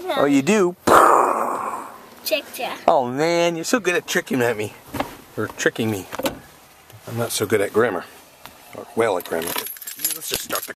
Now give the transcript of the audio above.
spray pen. Oh, you do? Tricked ya. Oh man, you're so good at tricking at me. Or tricking me. I'm not so good at grammar. Or well at grammar. Let's just start the